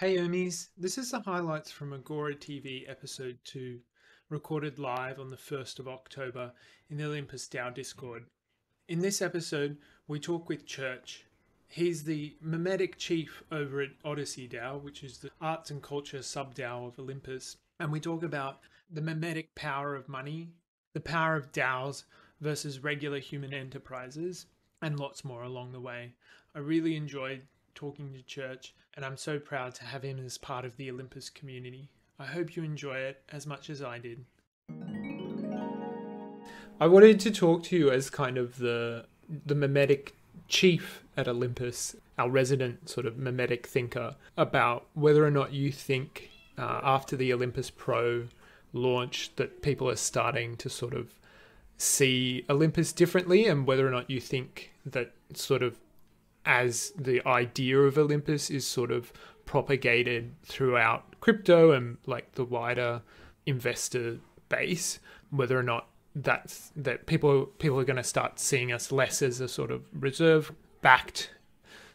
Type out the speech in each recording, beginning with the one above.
Hey Ohmies, this is the highlights from Agora TV episode 2, recorded live on the 1st of October in the Olympus DAO Discord. In this episode, we talk with Church. He's the memetic chief over at Odyssey DAO, which is the arts and culture sub DAO of Olympus, and we talk about the memetic power of money, the power of DAOs versus regular human enterprises, and lots more along the way. I really enjoyed talking to church, and I'm so proud to have him as part of the Olympus community. I hope you enjoy it as much as I did. I wanted to talk to you as kind of the the memetic chief at Olympus, our resident sort of memetic thinker, about whether or not you think uh, after the Olympus Pro launch that people are starting to sort of see Olympus differently, and whether or not you think that sort of as the idea of Olympus is sort of propagated throughout crypto and like the wider investor base, whether or not that's that people people are going to start seeing us less as a sort of reserve backed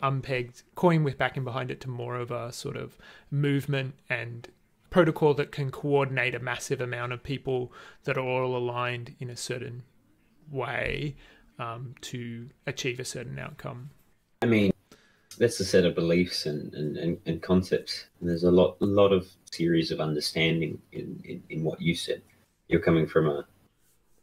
unpegged coin with backing behind it to more of a sort of movement and protocol that can coordinate a massive amount of people that are all aligned in a certain way um, to achieve a certain outcome. I mean, that's a set of beliefs and, and, and, and concepts. And there's a lot a lot of series of understanding in, in, in what you said. You're coming from a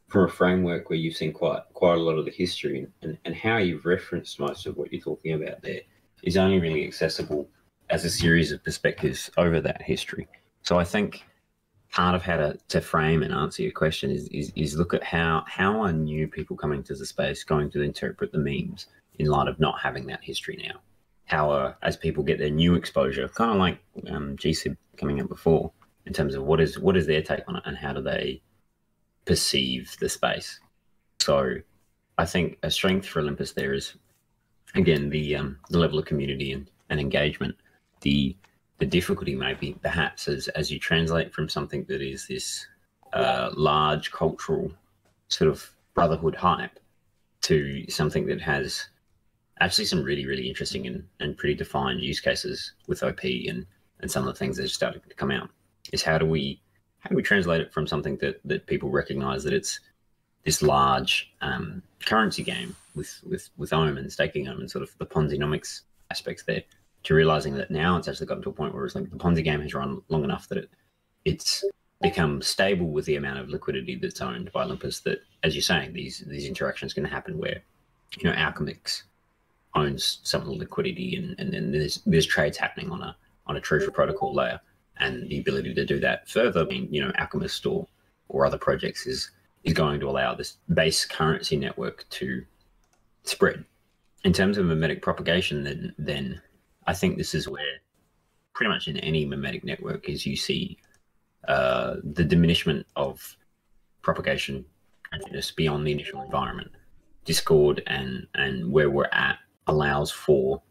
from a framework where you've seen quite quite a lot of the history and, and, and how you've referenced most of what you're talking about there is only really accessible as a series of perspectives over that history. So I think part of how to, to frame and answer your question is, is, is look at how how are new people coming to the space going to interpret the memes in light of not having that history now. How, uh, as people get their new exposure, kind of like um, GSIB coming up before, in terms of what is what is their take on it and how do they perceive the space. So, I think a strength for Olympus there is, again, the um, the level of community and, and engagement. The the difficulty may be perhaps as as you translate from something that is this uh, large cultural sort of brotherhood hype to something that has actually some really, really interesting and, and pretty defined use cases with OP and, and some of the things that are starting to come out. Is how do we how do we translate it from something that, that people recognize that it's this large um, currency game with, with, with Ohm and staking Ohm and sort of the Ponzinomics aspects there to realizing that now it's actually gotten to a point where it's like the Ponzi game has run long enough that it it's become stable with the amount of liquidity that's owned by Olympus that, as you're saying, these these interactions can happen where, you know, Alchemix owns some of the liquidity and, and then there's there's trades happening on a on a treasury protocol layer. And the ability to do that further being you know alchemist or or other projects is is going to allow this base currency network to spread. In terms of memetic propagation then then i think this is where pretty much in any memetic network is you see uh, the diminishment of propagation beyond the initial environment. Discord and and where we're at allows for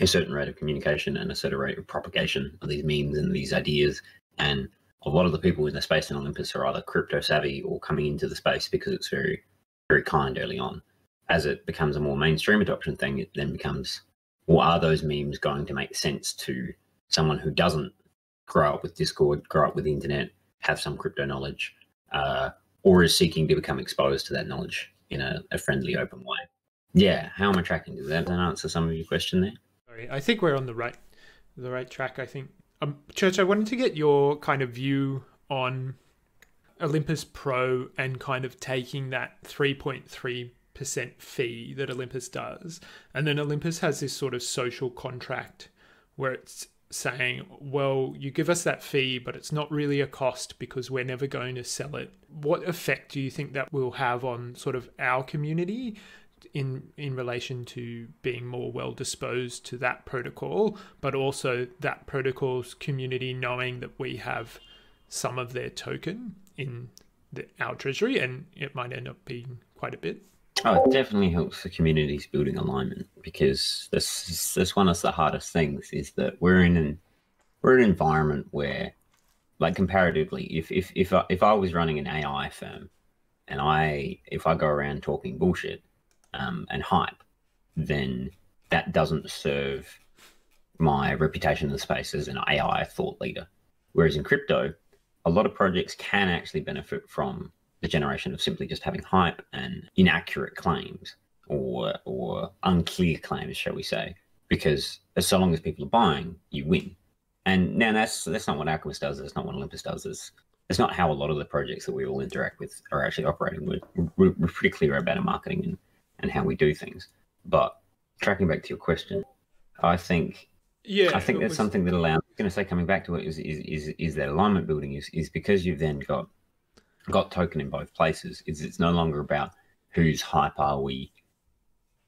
a certain rate of communication and a certain rate of propagation of these memes and these ideas. And a lot of the people in the space in Olympus are either crypto savvy or coming into the space because it's very, very kind early on. As it becomes a more mainstream adoption thing, it then becomes, well, are those memes going to make sense to someone who doesn't grow up with Discord, grow up with the internet, have some crypto knowledge, uh, or is seeking to become exposed to that knowledge in a, a friendly, open way? Yeah, how am I tracking? Does that answer some of your question there? Sorry, I think we're on the right the right track. I think. Um, Church, I wanted to get your kind of view on Olympus Pro and kind of taking that three point three percent fee that Olympus does, and then Olympus has this sort of social contract where it's saying, well, you give us that fee, but it's not really a cost because we're never going to sell it. What effect do you think that will have on sort of our community in in relation to being more well disposed to that protocol, but also that protocol's community knowing that we have some of their token in the, our treasury, and it might end up being quite a bit. Oh, it definitely helps the communities building alignment because this this one of the hardest things is that we're in an we're an environment where, like comparatively, if if if I, if I was running an AI firm, and I if I go around talking bullshit, um, and hype, then that doesn't serve my reputation in the space as an AI thought leader. Whereas in crypto, a lot of projects can actually benefit from the generation of simply just having hype and inaccurate claims or or unclear claims, shall we say? Because as so long as people are buying, you win. And now that's that's not what Alchemist does. That's not what Olympus does. It's, it's not how a lot of the projects that we all interact with are actually operating. We're, we're, we're pretty clear about our marketing and, and how we do things. But tracking back to your question, I think yeah, I think that's was... something that allows. I'm going to say coming back to it is is is, is that alignment building is is because you've then got got token in both places. Is it's no longer about whose hype are we,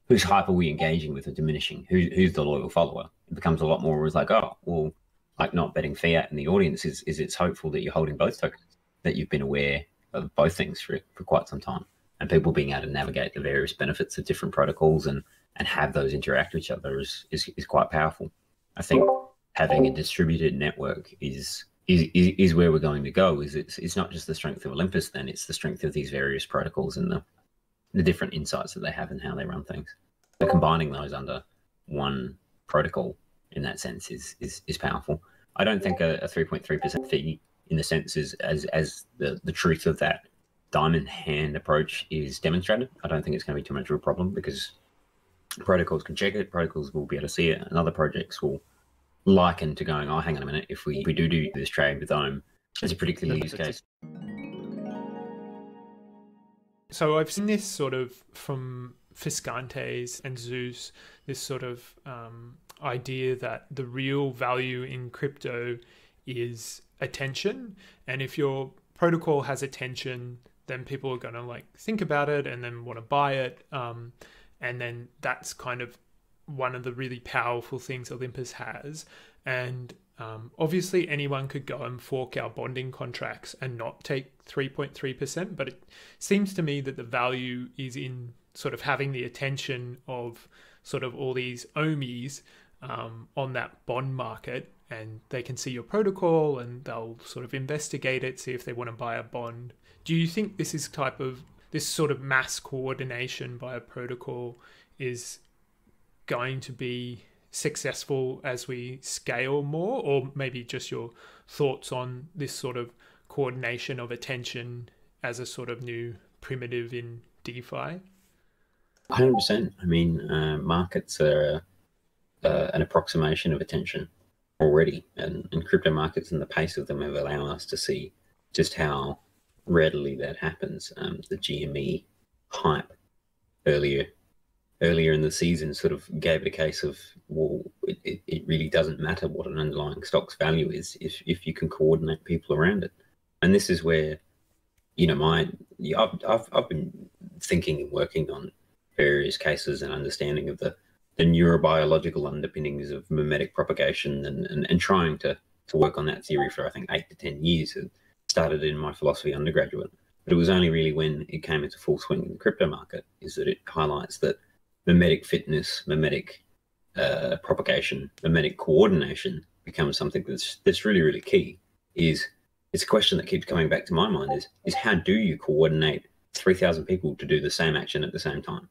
whose hype are we engaging with or diminishing. Who, who's the loyal follower? It becomes a lot more. It's like oh well, like not betting fiat in the audience is is it's hopeful that you're holding both tokens that you've been aware of both things for for quite some time and people being able to navigate the various benefits of different protocols and and have those interact with each other is, is, is quite powerful. I think having a distributed network is is, is where we're going to go. Is it's it's not just the strength of Olympus, then it's the strength of these various protocols and the the different insights that they have and how they run things. Combining those under one protocol in that sense is is, is powerful. I don't think a, a 3.3% fee in the sense is as as the, the truth of that diamond hand approach is demonstrated. I don't think it's going to be too much of a problem because protocols can check it, protocols will be able to see it, and other projects will liken to going, oh, hang on a minute, if we, if we do do this trade with Ohm, as a particular use case. So I've seen this sort of from Fiskantes and Zeus, this sort of um, idea that the real value in crypto is attention. And if your protocol has attention, then people are going to like think about it and then want to buy it. Um, and then that's kind of one of the really powerful things Olympus has. And um, obviously, anyone could go and fork our bonding contracts and not take 3.3%, but it seems to me that the value is in sort of having the attention of sort of all these Ohmies um, on that bond market and they can see your protocol and they'll sort of investigate it, see if they want to buy a bond. Do you think this is type of this sort of mass coordination by a protocol is going to be successful as we scale more, or maybe just your thoughts on this sort of coordination of attention as a sort of new primitive in DeFi? 100%. I mean, uh, markets are uh, an approximation of attention already, and, and crypto markets and the pace of them have allowed us to see just how readily that happens. Um, the GME hype earlier earlier in the season sort of gave it a case of well it, it, really doesn't matter what an underlying stock's value is if, if you can coordinate people around it and this is where you know my I've, I've, I've been thinking and working on various cases and understanding of the the neurobiological underpinnings of mimetic propagation and, and, and trying to, to work on that theory for I think eight to ten years started in my philosophy undergraduate. But it was only really when it came into full swing in the crypto market is that it highlights that mimetic fitness, mimetic uh, propagation, mimetic coordination becomes something that's that's really really key. Is it's a question that keeps coming back to my mind is is how do you coordinate three thousand people to do the same action at the same time?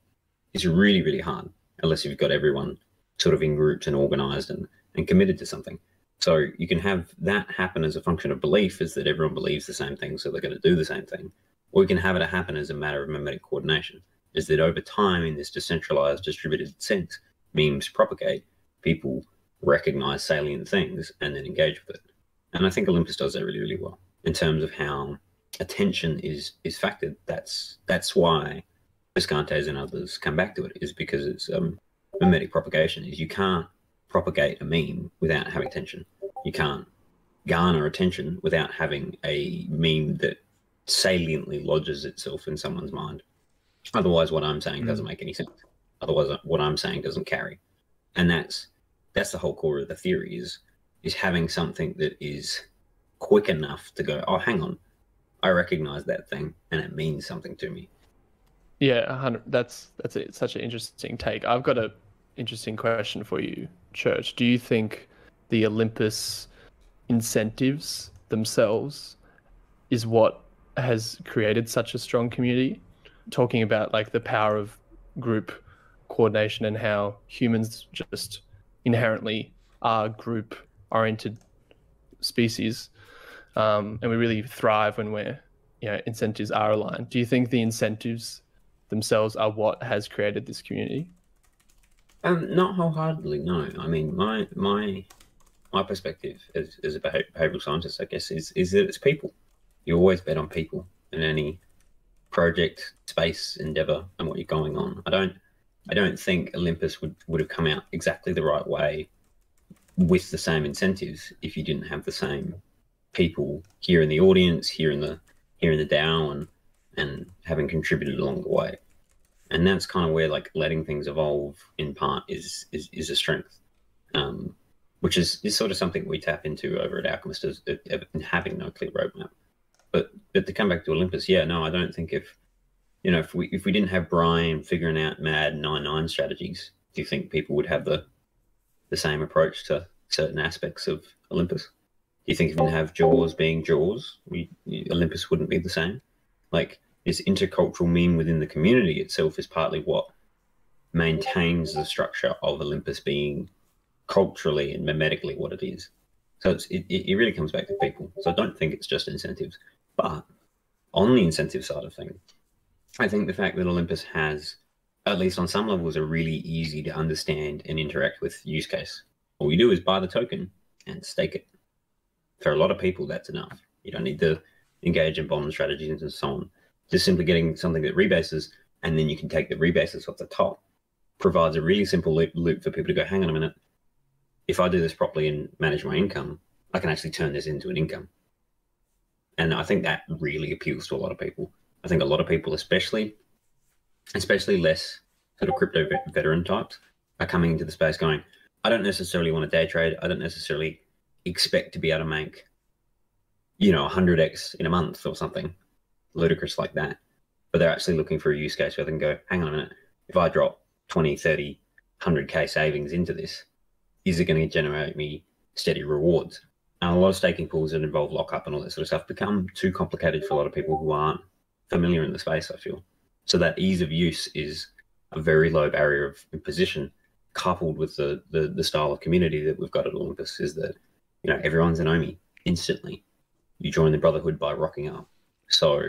It's really really hard unless you've got everyone sort of in groups and organized and, and committed to something. So you can have that happen as a function of belief, is that everyone believes the same thing, so they're going to do the same thing. Or you can have it happen as a matter of mimetic coordination, is that over time, in this decentralized, distributed sense, memes propagate, people recognize salient things and then engage with it. And I think Olympus does that really, really well in terms of how attention is is factored. That's that's why Fiskantes and others come back to it, is because it's um, propagation. Is you can't propagate a meme without having attention. You can't garner attention without having a meme that saliently lodges itself in someone's mind. Otherwise, what I'm saying mm. doesn't make any sense. Otherwise, what I'm saying doesn't carry. And that's that's the whole core of the theory is is having something that is quick enough to go, oh, hang on, I recognize that thing and it means something to me. Yeah, that's that's a, such an interesting take. I've got a interesting question for you, Church. Do you think the Olympus incentives themselves is what has created such a strong community? Talking about like the power of group coordination and how humans just inherently are group oriented species, um, and we really thrive when we're you know incentives are aligned. Do you think the incentives themselves are what has created this community? Um, not wholeheartedly, no. I mean, my my my perspective as, as a behavioral scientist, I guess, is is that it's people. You always bet on people in any project, space, endeavor, and what you're going on. I don't I don't think Olympus would, would have come out exactly the right way with the same incentives if you didn't have the same people here in the audience, here in the here in the DAO and and having contributed along the way and that's kind of where like letting things evolve in part is is, is a strength um, which is, is sort of something we tap into over at alchemist as, having no clear roadmap. But but to come back to olympus yeah no i don't think if you know if we if we didn't have brian figuring out mad 9-9 strategies do you think people would have the the same approach to certain aspects of olympus? Do you think if we didn't have jaws being jaws we olympus wouldn't be the same? Like this intercultural meme within the community itself is partly what maintains the structure of Olympus being culturally and memetically what it is. So it, it really comes back to people. So I don't think it's just incentives. But on the incentive side of things, I think the fact that Olympus has, at least on some levels, a really easy to understand and interact with use case. All you do is buy the token and stake it. For a lot of people, that's enough. You don't need to engage in bond strategies and so on just simply getting something that rebases and then you can take the rebases off the top provides a really simple loop, loop for people to go, hang on a minute. If I do this properly and manage my income, I can actually turn this into an income. And I think that really appeals to a lot of people. I think a lot of people, especially, especially less sort of crypto veteran types, are coming into the space going, I don't necessarily want to day trade. I don't necessarily expect to be able to make, you know, 100x in a month or something ludicrous like that. But they're actually looking for a use case where they can go, hang on a minute, if I drop 20, 30, 100K savings into this, is it going to generate me steady rewards? And a lot of staking pools that involve lockup and all that sort of stuff become too complicated for a lot of people who aren't familiar in the space, I feel. So that ease of use is a very low barrier of imposition coupled with the, the, the style of community that we've got at Olympus is that, you know, everyone's an Ohmie instantly. You join the Brotherhood by rocking up. So,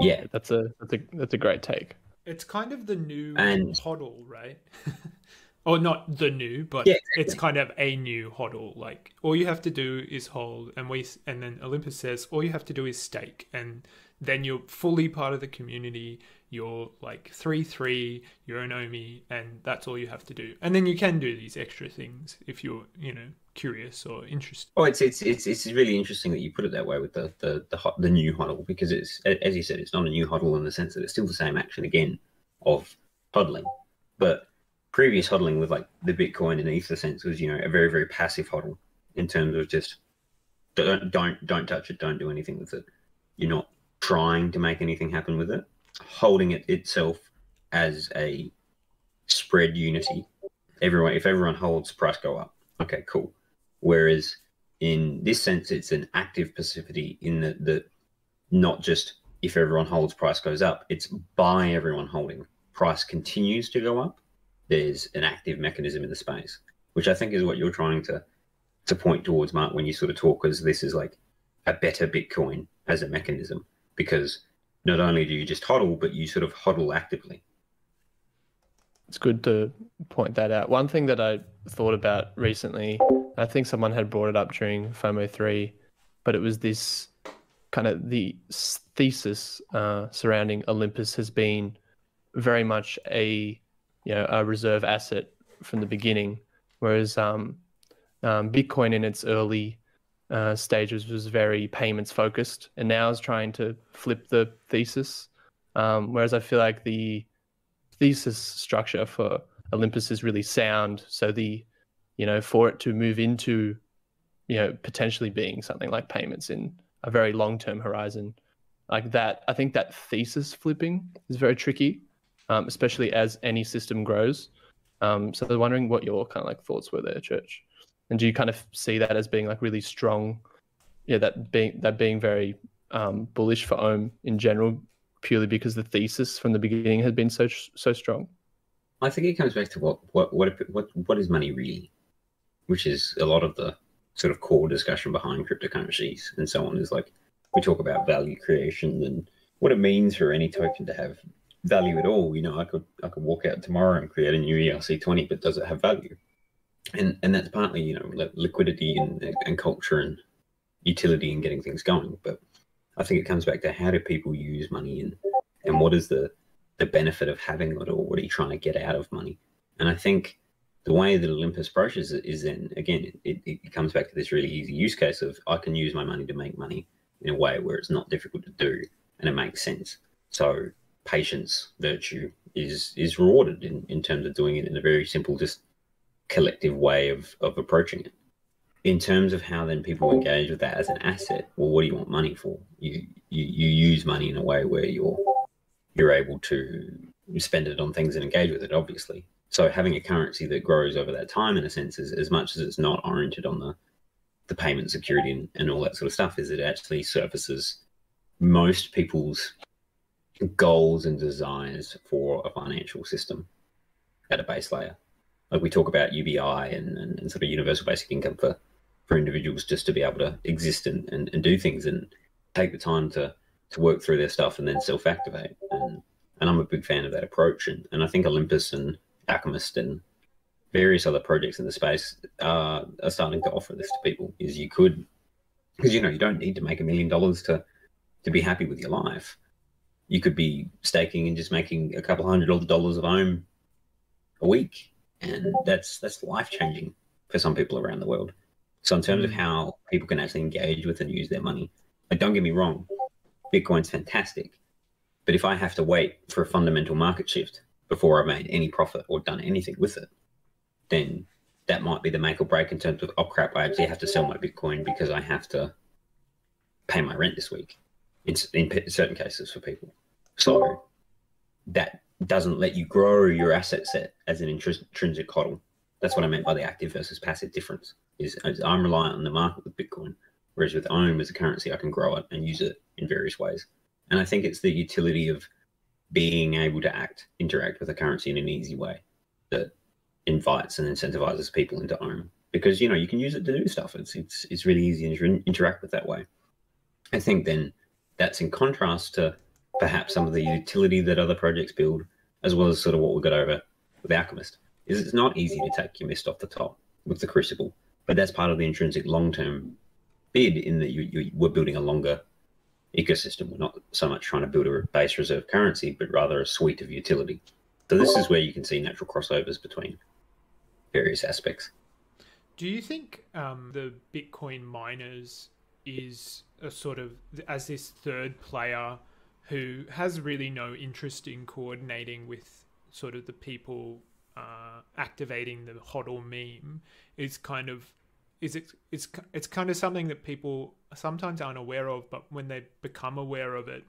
yeah, that's a that's a that's a great take. It's kind of the new and, HODL, right? or not the new, but yeah, exactly. it's kind of a new HODL. Like all you have to do is hold, and we and then Olympus says all you have to do is stake, and then you're fully part of the community. You're like three three. You're an Ohmie, and that's all you have to do. And then you can do these extra things if you're you know curious or interested. Oh, it's it's it's it's really interesting that you put it that way with the the the, the new HODL because it's as you said, it's not a new HODL in the sense that it's still the same action again of hodling, but previous hodling with like the Bitcoin and Ether sense was you know a very very passive hodl in terms of just don't don't don't touch it, don't do anything with it. You're not trying to make anything happen with it. Holding it itself as a spread unity. Everyone, if everyone holds, price go up. Okay, cool. Whereas in this sense, it's an active passivity in that the not just if everyone holds, price goes up. It's by everyone holding, price continues to go up. There's an active mechanism in the space, which I think is what you're trying to to point towards, Mark, when you sort of talk as this is like a better Bitcoin as a mechanism, because not only do you just hodl, but you sort of hodl actively. It's good to point that out. One thing that I thought about recently I think someone had brought it up during FOMO 3, but it was this kind of the thesis uh, surrounding Olympus has been very much a you know a reserve asset from the beginning, whereas um, um, Bitcoin in its early uh, stages was very payments focused, and now is trying to flip the thesis. Um, whereas I feel like the thesis structure for Olympus is really sound, so the you know, for it to move into, you know, potentially being something like payments in a very long term horizon. Like that, I think that thesis flipping is very tricky, um, especially as any system grows. Um, so I was wondering what your kind of like thoughts were there, Church, and do you kind of see that as being like really strong? Yeah, that being that being very um, bullish for Ohm in general, purely because the thesis from the beginning had been so so strong. I think it comes back to what what what what what is money really? which is a lot of the sort of core discussion behind cryptocurrencies and so on. Is like we talk about value creation and what it means for any token to have value at all. You know, I could I could walk out tomorrow and create a new ERC20, but does it have value? And and that's partly you know liquidity and and culture and utility and getting things going. But I think it comes back to how do people use money and and what is the the benefit of having it or what are you trying to get out of money? And I think the way that Olympus approaches it is then again it, it comes back to this really easy use case of I can use my money to make money in a way where it's not difficult to do and it makes sense. So patience, virtue is is rewarded in, in terms of doing it in a very simple, just collective way of, of approaching it. In terms of how then people engage with that as an asset, well, what do you want money for? You you, you use money in a way where you're you're able to spend it on things and engage with it, obviously. So having a currency that grows over that time, in a sense, is as much as it's not oriented on the the payment security and, and all that sort of stuff, is it actually surfaces most people's goals and desires for a financial system at a base layer. Like we talk about UBI and, and, and, sort of universal basic income for, for individuals just to be able to exist and, and, and do things and take the time to, to work through their stuff and then self activate. And, and I'm a big fan of that approach. And, and I think Olympus and Alchemist and various other projects in the space are, are starting to offer this to people is you could because you know you don't need to make a million dollars to to be happy with your life you could be staking and just making a couple hundred dollars of Ohm a week, and that's that's life changing for some people around the world. So in terms of mm. how people can actually engage with and use their money, like don't get me wrong, Bitcoin's fantastic, but if I have to wait for a fundamental market shift before I've made any profit or done anything with it, then that might be the make or break in terms of oh crap, I actually have to sell my Bitcoin because I have to pay my rent this week. In, in certain cases for people. So that doesn't let you grow your asset set as an intrinsic HODL. That's what I meant by the active versus passive difference. Is, I'm reliant on the market with Bitcoin, whereas with Ohm as a currency, I can grow it and use it in various ways. And I think it's the utility of being able to act, interact with a currency in an easy way that invites and incentivizes people into Ohm because you know you can use it to do stuff. It's it's it's really easy to interact with that way. I think then that's in contrast to perhaps some of the utility that other projects build, as well as sort of what we got over with Alchemist, is it's not easy to take your mist off the top with the Crucible, but that's part of the intrinsic long-term bid in that you, you, we're building a longer ecosystem. We're not so much trying to build a base reserve currency, but rather a suite of utility. So this is where you can see natural crossovers between various aspects. Do you think um, the Bitcoin miners is a sort of as this third player who has really no interest in coordinating with sort of the people uh, activating the hodl meme is kind of is it it's it's kind of something that people sometimes aren't aware of but when they become aware of it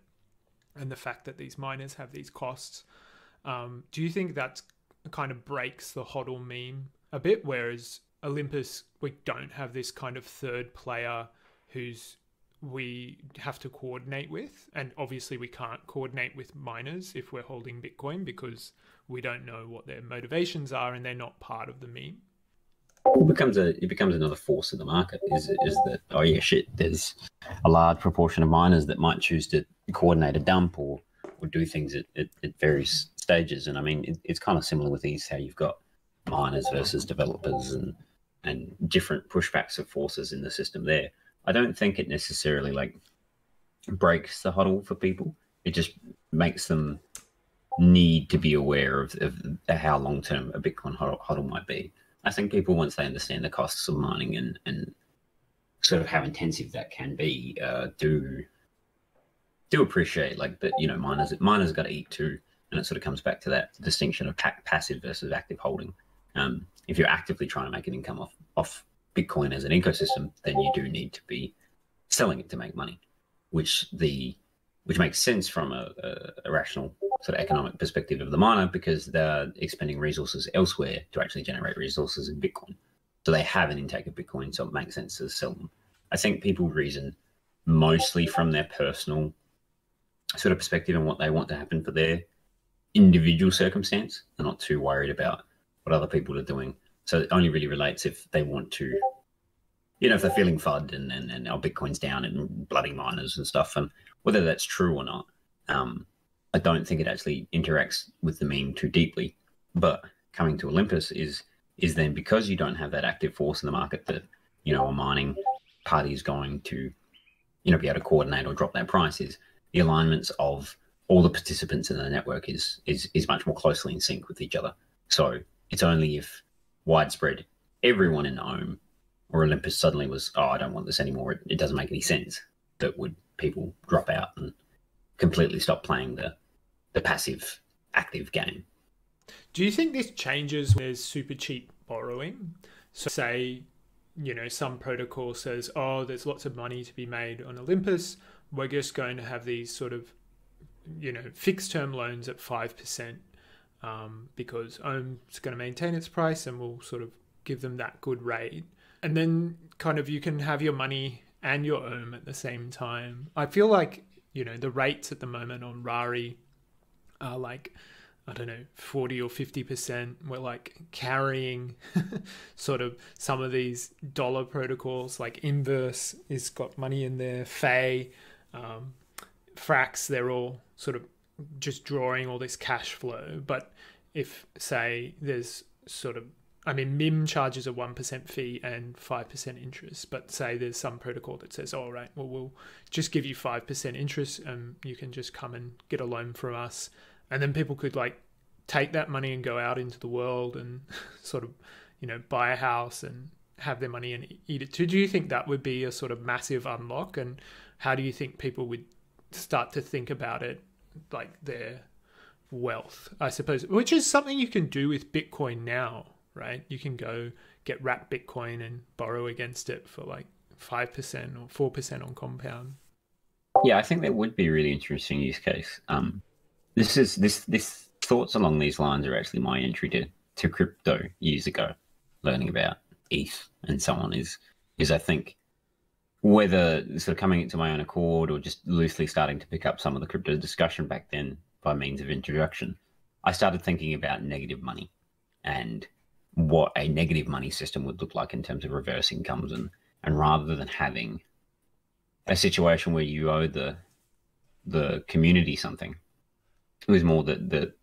and the fact that these miners have these costs um, do you think that kind of breaks the hodl meme a bit? Whereas olympus we don't have this kind of third player who's we have to coordinate with. And obviously, we can't coordinate with miners if we're holding Bitcoin because we don't know what their motivations are and they're not part of the meme. It becomes a it becomes another force in the market. Is is that oh yeah shit? There's a large proportion of miners that might choose to coordinate a dump or or do things at, at, at various stages. And I mean, it, it's kind of similar with these how you've got miners versus developers and and different pushbacks of forces in the system there. I don't think it necessarily like breaks the hodl for people. It just makes them need to be aware of, of how long term a Bitcoin hodl might be. I think people, once they understand the costs of mining and, and sort of how intensive that can be, uh, do do appreciate like that. You know, miners miners got to eat too, and it sort of comes back to that distinction of pa- passive versus active holding. Um, if you're actively trying to make an income off off Bitcoin as an ecosystem, then you do need to be selling it to make money, which the which makes sense from a, a, a rational sort of economic perspective of the miner because they're expending resources elsewhere to actually generate resources in Bitcoin. So they have an intake of Bitcoin, so it makes sense to sell them. I think people reason mostly from their personal sort of perspective and what they want to happen for their individual circumstance. They're not too worried about what other people are doing So it only really relates if they want to, you know, if they're feeling FUD and, and, and our Bitcoin's down and bloody miners and stuff. And whether that's true or not, um, I don't think it actually interacts with the meme too deeply. But coming to Olympus is is then because you don't have that active force in the market that you know a mining party is going to you know be able to coordinate or drop their prices, the alignments of all the participants in the network is is is much more closely in sync with each other. So it's only if widespread everyone in Ohm or Olympus suddenly was, oh, I don't want this anymore. It, it doesn't make any sense. That would people drop out and completely stop playing the the passive active game. Do you think this changes when there's super cheap borrowing? So say, you know, some protocol says, oh, there's lots of money to be made on Olympus. We're just going to have these sort of, you know, fixed term loans at 5% um, because Ohm's going to maintain its price and we'll sort of give them that good rate. And then kind of you can have your money and your Ohm at the same time. I feel like, you know, the rates at the moment on Rari are like I don't know, 40 or 50%. We're like carrying sort of some of these dollar protocols, like Inverse has got money in there, Fei, um, Frax, they're all sort of just drawing all this cash flow. But if, say, there's sort of, I mean, MIM charges a 1% fee and 5% interest, but say there's some protocol that says, all right, well, we'll just give you 5% interest and you can just come and get a loan from us and then people could like take that money and go out into the world and sort of you know buy a house and have their money and eat it too do you think that would be a sort of massive unlock and how do you think people would start to think about it like their wealth i suppose which is something you can do with bitcoin now right you can go get wrapped bitcoin and borrow against it for like 5% or 4% on compound yeah i think that would be a really interesting use case um this is this this thoughts along these lines are actually my entry to to crypto years ago, learning about ETH and so on. Is is I think whether sort of coming into my own accord or just loosely starting to pick up some of the crypto discussion back then by means of introduction, I started thinking about negative money and what a negative money system would look like in terms of reverse incomes and and rather than having a situation where you owe the the community something it was more that the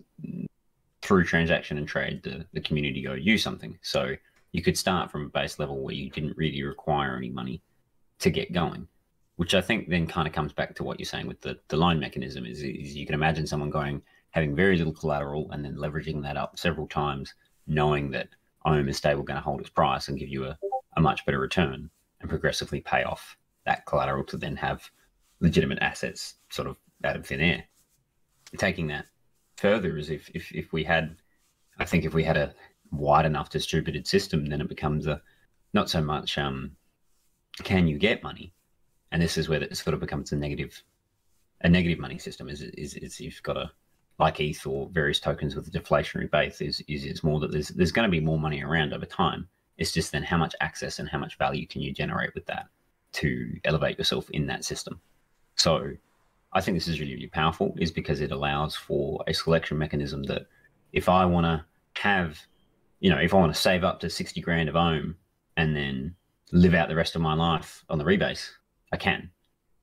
through transaction and trade, the, the community go use something. So you could start from a base level where you didn't really require any money to get going, which I think then kind of comes back to what you're saying with the, the loan mechanism is, is you can imagine someone going, having very little collateral and then leveraging that up several times, knowing that Ohm is stable going to hold its price and give you a, a much better return and progressively pay off that collateral to then have legitimate assets sort of out of thin air. Taking that further is if, if, if we had, I think if we had a wide enough distributed system, then it becomes a not so much um, can you get money, and this is where it sort of becomes a negative, a negative money system. Is is, is you've got a like ETH or various tokens with a deflationary base is is it's more that there's there's going to be more money around over time. It's just then how much access and how much value can you generate with that to elevate yourself in that system. So I think this is really, really powerful is because it allows for a selection mechanism that if I want to have, you know, if I want to save up to 60 grand of Ohm and then live out the rest of my life on the rebase, I can.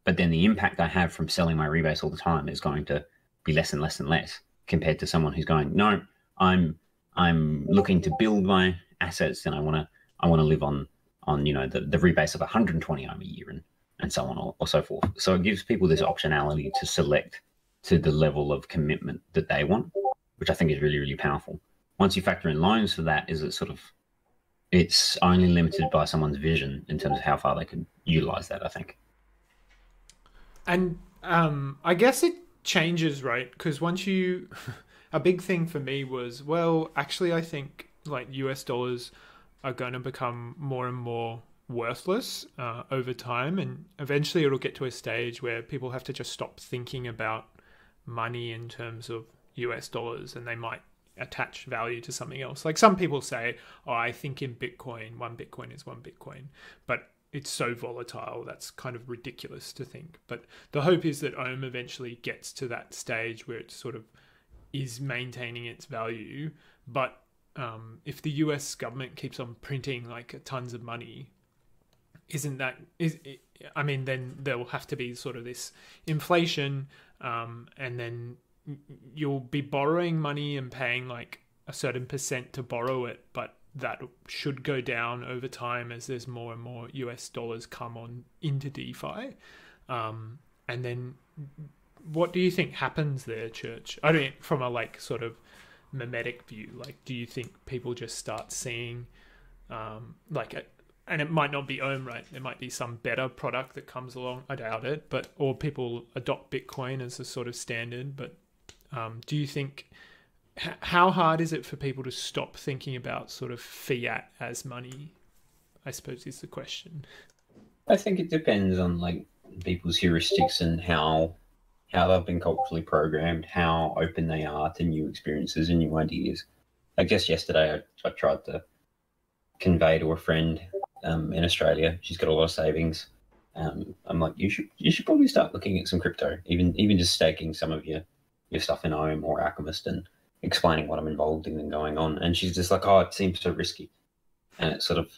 But then the impact I have from selling my rebase all the time is going to be less and less and less compared to someone who's going, no, I'm I'm looking to build my assets and I want to I want to live on on you know the, the rebase of 120 ohm a year and and so on or, or so forth. So it gives people this optionality to select to the level of commitment that they want, which I think is really, really powerful. Once you factor in loans for that, is it sort of it's only limited by someone's vision in terms of how far they can utilize that, I think. And um, I guess it changes, right? Because once you, a big thing for me was, well, actually, I think like US dollars are going to become more and more worthless uh, over time, and eventually it'll get to a stage where people have to just stop thinking about money in terms of US dollars, and they might attach value to something else. Like some people say, "Oh, I think in Bitcoin, one Bitcoin is one Bitcoin," but it's so volatile that's kind of ridiculous to think. But the hope is that Ohm eventually gets to that stage where it sort of is maintaining its value, but um, if the U.S. government keeps on printing like tons of money, isn't that is? I mean, then there will have to be sort of this inflation, um, and then you'll be borrowing money and paying like a certain percent to borrow it, but that should go down over time as there's more and more US dollars come on into DeFi. Um, and then what do you think happens there, Church? I mean, from a like sort of mimetic view, like, do you think people just start seeing, um, like, a, and it might not be Ohm, right? There might be some better product that comes along. I doubt it, but or people adopt Bitcoin as a sort of standard. But um, do you think how hard is it for people to stop thinking about sort of fiat as money? I suppose is the question. I think it depends on like people's heuristics and how how they've been culturally programmed, how open they are to new experiences and new ideas. I guess yesterday I, I tried to convey to a friend um, in Australia. She's got a lot of savings. Um, I'm like, you should you should probably start looking at some crypto, even even just staking some of your your stuff in Ohm or Alchemist and explaining what I'm involved in and going on. And she's just like, oh, it seems so risky. And it's sort of,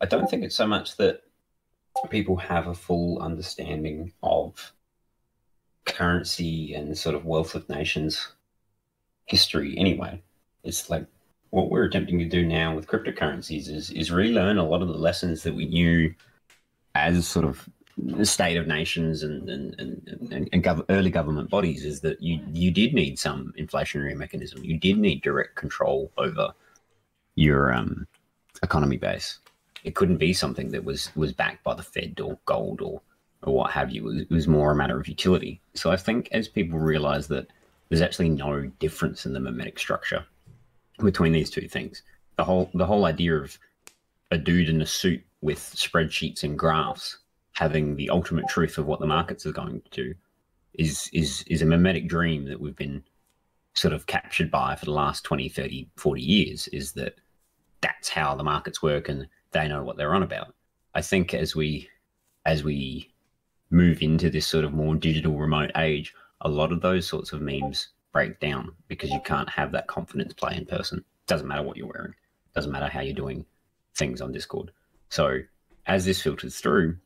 I don't think it's so much that people have a full understanding of currency and sort of wealth of nations history anyway. It's like what we're attempting to do now with cryptocurrencies is is relearn a lot of the lessons that we knew as sort of state of nations and and, and, and, and gov- early government bodies is that you you did need some inflationary mechanism. You did need direct control over your um, economy base. It couldn't be something that was was backed by the Fed or gold or or what have you. It was, it was more a matter of utility. So I think as people realize that there's actually no difference in the mimetic structure between these two things, the whole the whole idea of a dude in a suit with spreadsheets and graphs having the ultimate truth of what the markets are going to do is is is a mimetic dream that we've been sort of captured by for the last 20 30 40 years is that that's how the markets work and they know what they're on about. I think as we as we move into this sort of more digital remote age a lot of those sorts of memes break down because you can't have that confidence play in person. Doesn't matter what you're wearing. Doesn't matter how you're doing things on discord. So as this filters through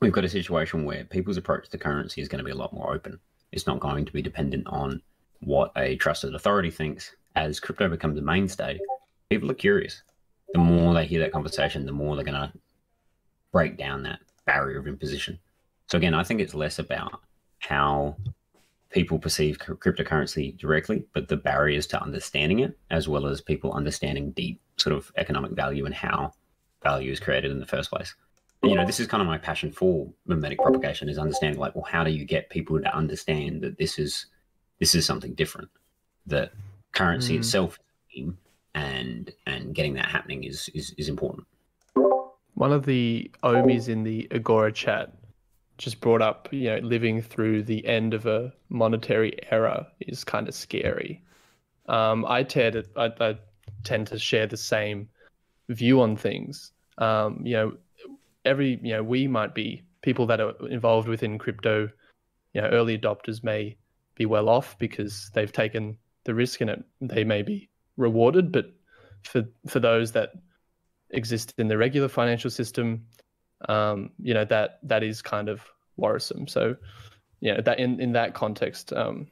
we've got a situation where people's approach to currency is going to be a lot more open. It's not going to be dependent on what a trusted authority thinks. As crypto becomes a mainstay, people are curious. The more they hear that conversation, the more they're going to break down that barrier of imposition. So, again, I think it's less about how people perceive cryptocurrency directly, but the barriers to understanding it, as well as people understanding deep sort of economic value and how value is created in the first place you know, this is kind of my passion for mimetic propagation is understanding like, well, how do you get people to understand that this is this is something different, that currency mm. itself and and getting that happening is, is is important. One of the Ohmies in the Agora chat just brought up, you know, living through the end of a monetary era is kind of scary. Um, I tend to, I, I tend to share the same view on things. Um, you know, every you know we might be people that are involved within crypto you know early adopters may be well off because they've taken the risk and it they may be rewarded. But for for those that exist in the regular financial system um, you know that that is kind of worrisome. So you know that in in that context um,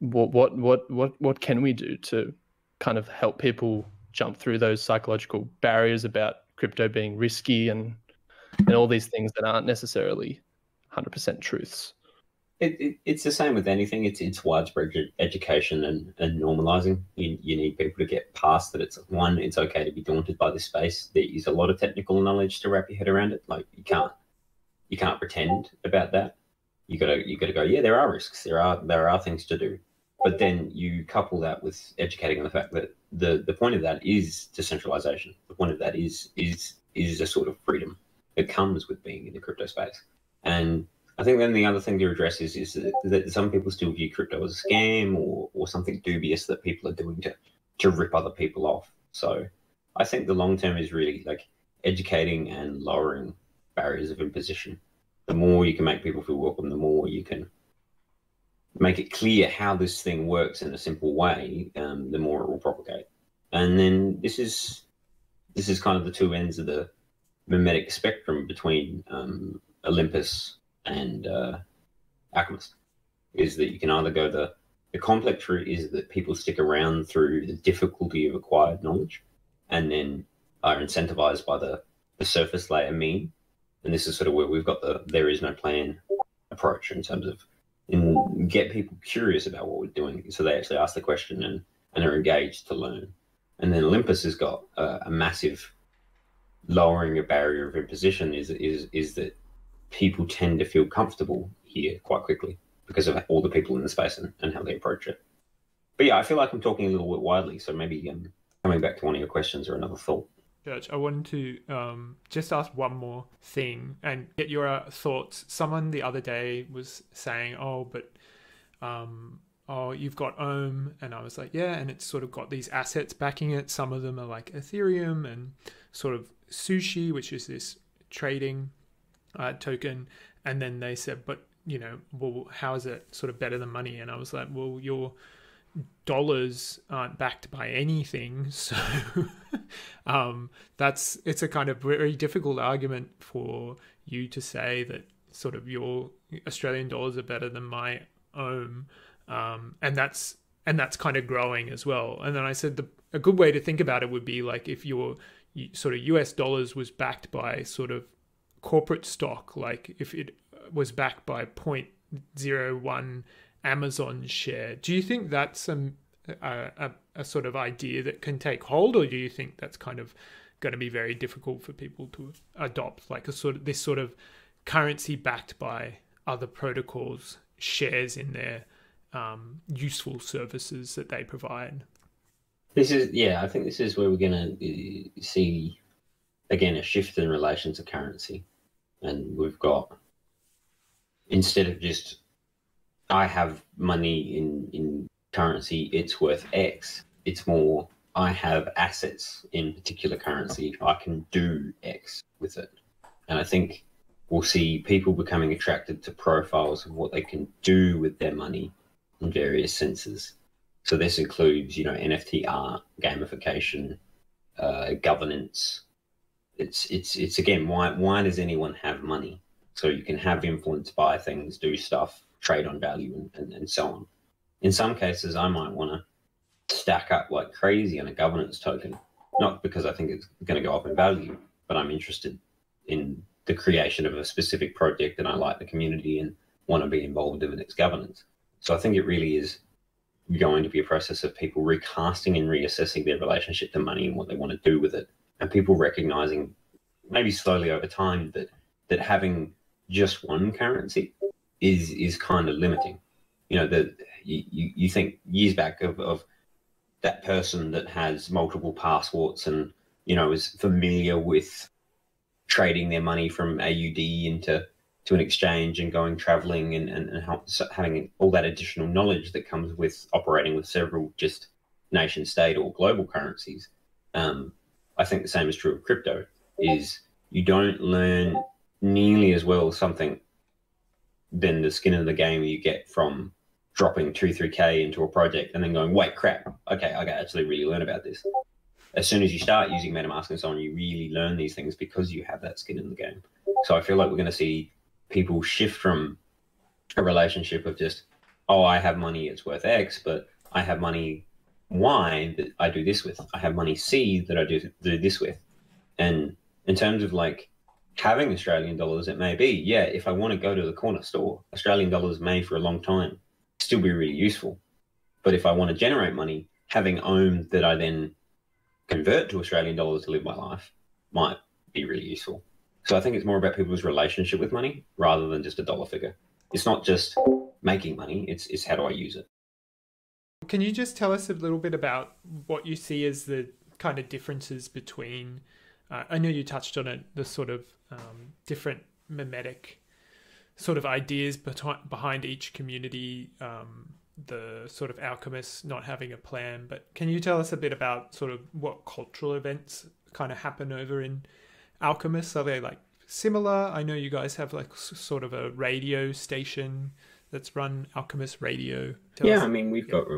what what what what what can we do to kind of help people jump through those psychological barriers about crypto being risky and and all these things that aren't necessarily 100% truths. It, it, it's the same with anything. It's it's widespread education and, and normalizing. You, you need people to get past that. It's one. It's okay to be daunted by this space. There is a lot of technical knowledge to wrap your head around it. Like you can't you can't pretend about that. You gotta you gotta go. Yeah, there are risks. There are there are things to do. But then you couple that with educating on the fact that the the point of that is decentralization. The point of that is is is a sort of freedom that comes with being in the crypto space. And I think then the other thing to address is, is that some people still view crypto as a scam or, or something dubious that people are doing to, to rip other people off. So I think the long term is really like educating and lowering barriers of imposition. The more you can make people feel welcome, the more you can make it clear how this thing works in a simple way, um, the more it will propagate. And then this is this is kind of the two ends of the mimetic spectrum between um, Olympus and uh, Alchemist. Is that you can either go the the complex route is that people stick around through the difficulty of acquired knowledge, and then are incentivized by the the surface layer mean. And this is sort of where we've got the there is no plan approach in terms of and get people curious about what we're doing. So they actually ask the question and, and are engaged to learn. And then Olympus has got a, a massive lowering a barrier of imposition is is is that people tend to feel comfortable here quite quickly because of all the people in the space and, and how they approach it. But yeah, I feel like I'm talking a little bit widely, so maybe um, coming back to one of your questions or another thought. Church, I wanted to um, just ask one more thing and get your uh, thoughts. Someone the other day was saying, "Oh, but um, oh, you've got Ohm," and I was like, "Yeah," and it's sort of got these assets backing it. Some of them are like Ethereum and sort of Sushi, which is this trading uh, token, and then they said, "But you know, well, how is it sort of better than money?" And I was like, "Well, you're." dollars aren't backed by anything so um, that's it's a kind of very difficult argument for you to say that sort of your australian dollars are better than my own um, and that's and that's kind of growing as well and then i said the a good way to think about it would be like if your sort of us dollars was backed by sort of corporate stock like if it was backed by 0.01 Amazon share. Do you think that's a, a, a sort of idea that can take hold, or do you think that's kind of going to be very difficult for people to adopt, like a sort of this sort of currency backed by other protocols shares in their um, useful services that they provide? This is yeah, I think this is where we're going to uh, see again a shift in relation to currency, and we've got instead of just I have money in in currency, it's worth X. It's more I have assets in particular currency. I can do X with it, and I think we'll see people becoming attracted to profiles of what they can do with their money in various senses. So this includes, you know, NFT art, gamification, uh, governance. It's it's it's again why why does anyone have money? So you can have influence, buy things, do stuff, trade on value and, and, and so on. In some cases, I might want to stack up like crazy on a governance token, not because I think it's going to go up in value, but I'm interested in the creation of a specific project and I like the community and want to be involved in its governance. So I think it really is going to be a process of people recasting and reassessing their relationship to money and what they want to do with it, and people recognizing maybe slowly over time that that having just one currency is is kind of limiting. You know, that you, you think years back of, of that person that has multiple passports and you know is familiar with trading their money from AUD into to an exchange and going traveling and, and, and having all that additional knowledge that comes with operating with several just nation state or global currencies. Um, I think the same is true of crypto. Is you don't learn nearly as well something than the skin in the game you get from dropping two, three K into a project and then going, wait, crap, okay, I can actually really learn about this. As soon as you start using MetaMask and so on, you really learn these things because you have that skin in the game. So I feel like we're going to see people shift from a relationship of just, oh, I have money, it's worth X, but I have money Y that I do this with. I have money C that I do, do this with. And in terms of like having Australian dollars, it may be, yeah, if I want to go to the corner store, Australian dollars may for a long time still be really useful. But if I want to generate money, having Ohm that I then convert to Australian dollars to live my life might be really useful. So I think it's more about people's relationship with money rather than just a dollar figure. It's not just making money, it's, it's how do I use it. Can you just tell us a little bit about what you see as the kind of differences between uh, I know you touched on it, the sort of um, different memetic sort of ideas behind each community, um, the sort of alchemists not having a plan. But can you tell us a bit about sort of what cultural events kind of happen over in alchemists? Are they like similar? I know you guys have like sort of a radio station that's run Alchemist Radio. Tell yeah, us. I mean we've yeah. got